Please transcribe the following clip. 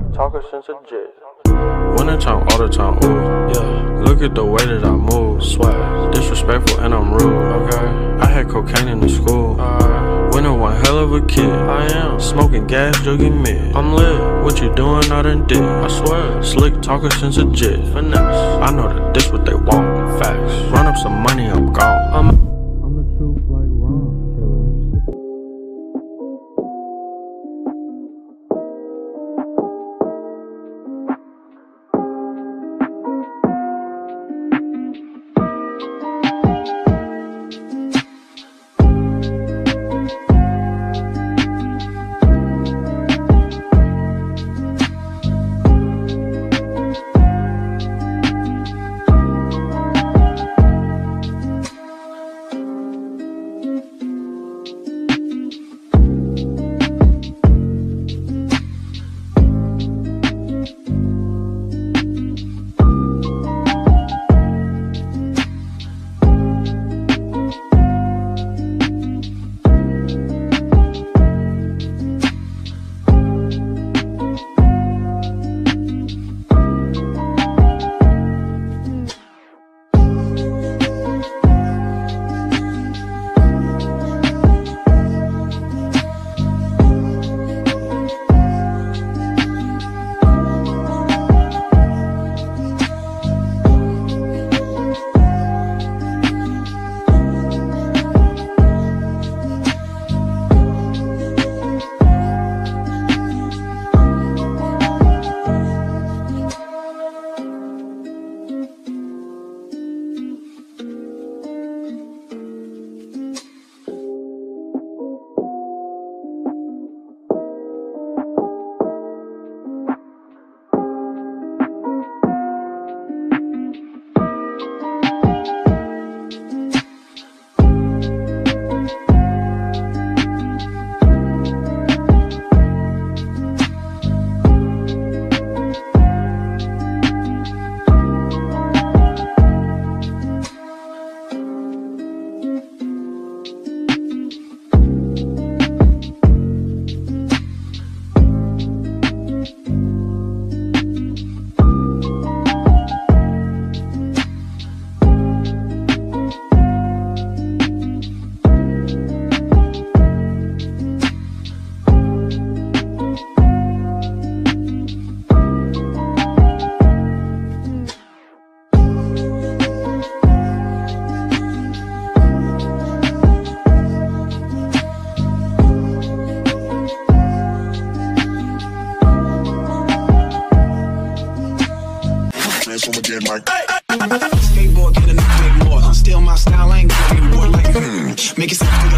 jet. Winter time, all the time, ooh, yeah. Look at the way that I move, swag. Disrespectful and I'm rude, okay. I had cocaine in the school. Uh, Winter one hell of a kid. I am smoking gas, jogging mid. I'm lit. What you doing? I done did. I swear. Slick talker since a jet. Finesse. I know that this what they want. Facts. Run up some money, I'm gone. I'm, Skateboard, get a make more. Still my style, I ain't getting bored like hmm. Make it sound like mushroom. Move,